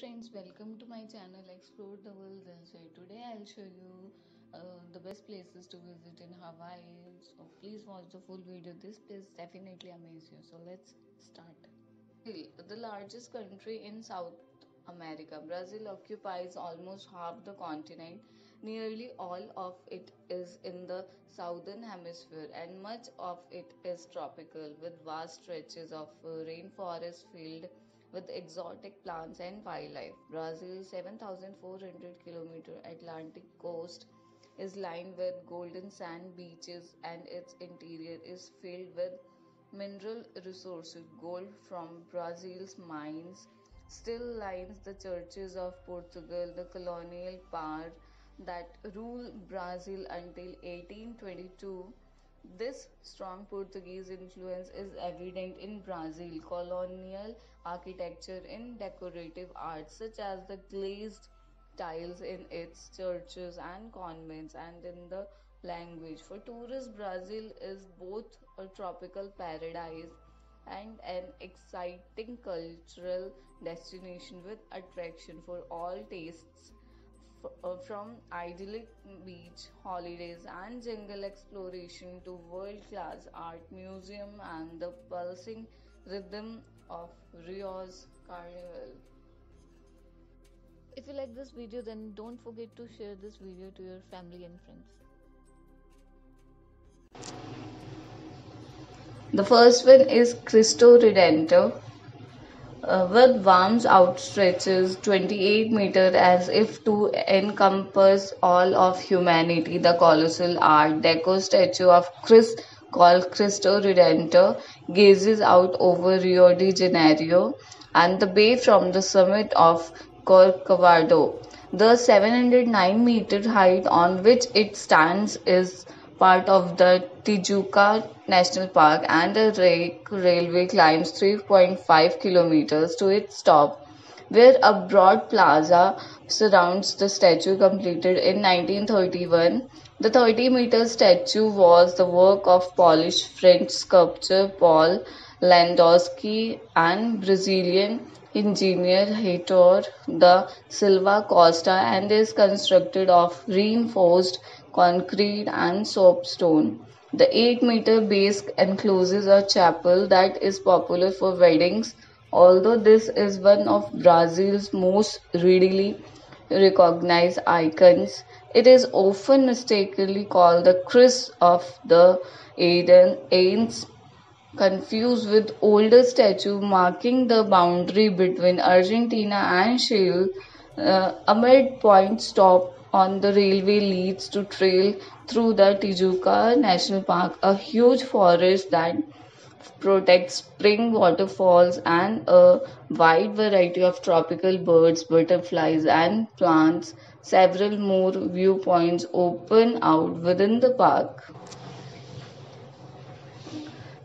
friends, welcome to my channel Explore the World Dil Se. Today I'll show you uh, the best places to visit in Hawaii. So please watch the full video. This place definitely amaze you. So let's start. The largest country in South America, Brazil occupies almost half the continent. Nearly all of it is in the southern hemisphere, and much of it is tropical, with vast stretches of rainforest filled with exotic plants and wildlife. Brazil's 7,400 kilometer Atlantic coast is lined with golden sand beaches, and its interior is filled with mineral resources. Gold from Brazil's mines still lines the churches of Portugal, the colonial power that ruled Brazil until 1822. This strong Portuguese influence is evident in Brazil colonial architecture in decorative arts such as the glazed tiles in its churches and convents and in the language. For tourists, Brazil is both a tropical paradise and an exciting cultural destination with attraction for all tastes uh, from idyllic beach holidays and jungle exploration to world class art museum and the pulsing rhythm of Rio's carnival. If you like this video then don't forget to share this video to your family and friends. The first one is Cristo Redentor uh, with arms outstretches 28 meters as if to encompass all of humanity. The colossal Art Deco statue of Christ called Cristo Redentor gazes out over Rio de Janeiro and the bay from the summit of Corcovado. The 709 meter height on which it stands is part of the Tijuca National Park and a railway climbs 3.5 kilometers to its top, where a broad plaza surrounds the statue completed in 1931. The 30 meter statue was the work of Polish French sculptor Paul Landowski and Brazilian engineer Heitor da Silva Costa and is constructed of reinforced concrete and soapstone. The 8 meter base encloses a chapel that is popular for weddings. Although this is one of Brazil's most readily recognized icons, it is often mistakenly called the Christ of the Andes, confused with older statue marking the boundary between Argentina and Chile. Uh, a midpoint stop on the railway leads to trail through the Tijuca National Park, a huge forest that protects spring waterfalls and a wide variety of tropical birds, butterflies, and plants. Several more viewpoints open out within the park.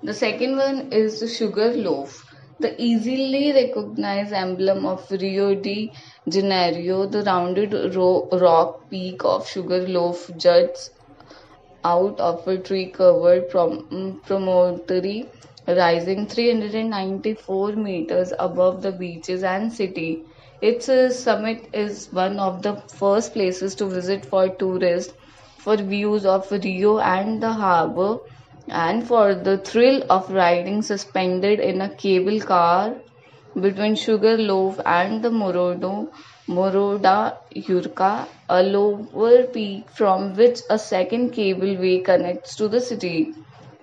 The second one is the sugar loaf. The easily recognized emblem of Rio de Janeiro, the rounded rock peak of Sugarloaf juts out of a tree-covered prom promontory rising 394 meters above the beaches and city. Its uh, summit is one of the first places to visit for tourists for views of Rio and the harbor and for the thrill of riding suspended in a cable car between Sugarloaf and the Morro Morro da Urca, a lower peak from which a second cableway connects to the city.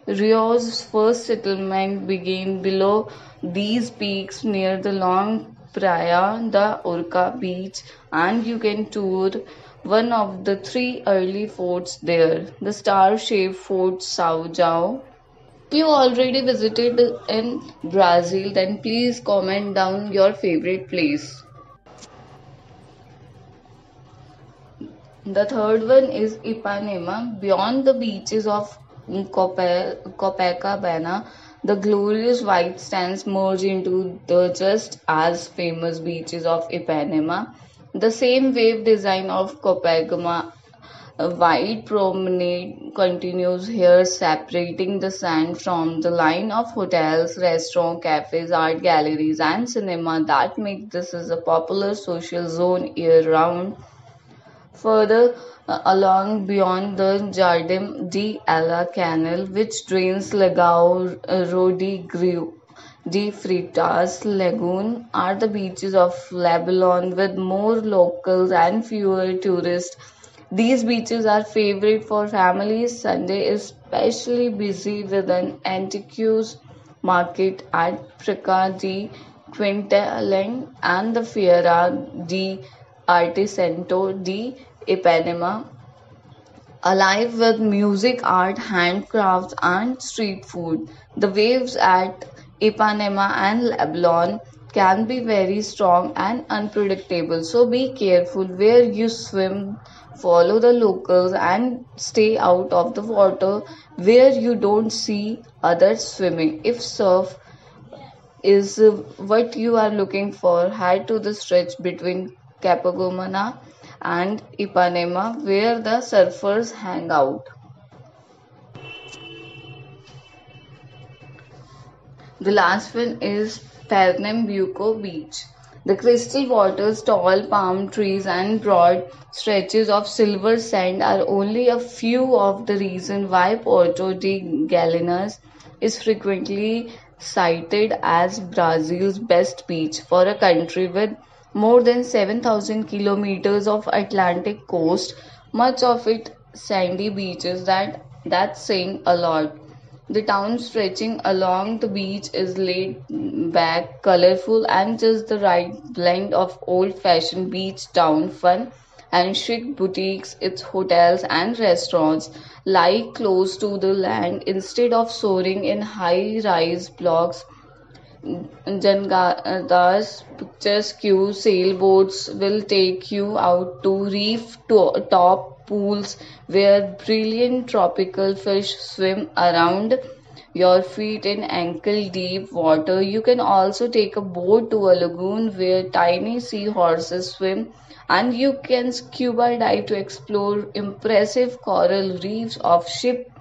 Rio's first settlement began below these peaks near the long Praia da Urca beach and you can tour one of the three early forts there, the star-shaped Fort São João. If you already visited in Brazil, then please comment down your favorite place. The third one is Ipanema. Beyond the beaches of Copacabana, the glorious white sands merge into the just as famous beaches of Ipanema. The same wave design of Copacabana wide promenade continues here, separating the sand from the line of hotels, restaurants, cafes, art galleries, and cinema that make this is a popular social zone year round. Further uh, along beyond the Jardim de Alah Canal, which drains Lagoa Rodrigo de Freitas Lagoon, are the beaches of Leblon with more locals and fewer tourists. These beaches are favorite for families. Sunday is especially busy with an antiques market at Praca de Quintaland and the Feira de Artesanato de Ipanema, alive with music, art, handcrafts, and street food. The waves at Ipanema and Leblon can be very strong and unpredictable, so be careful where you swim. Follow the locals and stay out of the water where you don't see others swimming. If surf is what you are looking for, head to the stretch between Copacabana and Ipanema where the surfers hang out. The last one is Pernambuco Beach. The crystal waters, tall palm trees, and broad stretches of silver sand are only a few of the reasons why Porto de Galinhas is frequently cited as Brazil's best beach. For a country with more than 7,000 kilometers of Atlantic coast, much of it sandy beaches that that's saying a lot. The town stretching along the beach is laid back, colorful, and just the right blend of old-fashioned beach town fun and chic boutiques. Its hotels and restaurants lie close to the land instead of soaring in high-rise blocks Jangada's picturesque sailboats will take you out to reef top pools where brilliant tropical fish swim around your feet in ankle deep water. You can also take a boat to a lagoon where tiny seahorses swim and you can scuba dive to explore impressive coral reefs of ship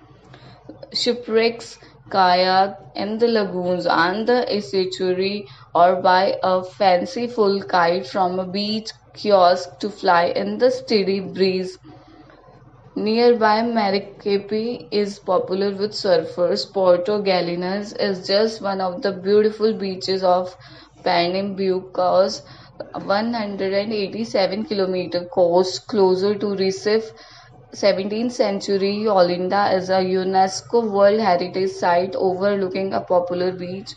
shipwrecks kayak in the lagoons and the estuary or buy a fanciful kite from a beach kiosk to fly in the steady breeze. Nearby Maracaípe is popular with surfers. Porto Galinhas is just one of the beautiful beaches of Pernambuco's 187 kilometer coast closer to Recife 17th century Olinda is a UNESCO World Heritage Site overlooking a popular beach.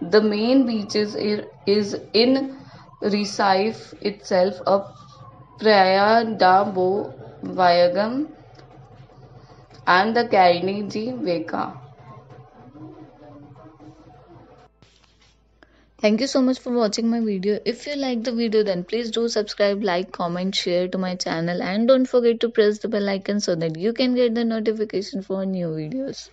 The main beach is in Recife itself, a Praia da Boa and the Carne de Vaca. Thank you so much for watching my video. If you like the video then please do subscribe, like, comment, share to my channel and don't forget to press the bell icon so that you can get the notification for new videos.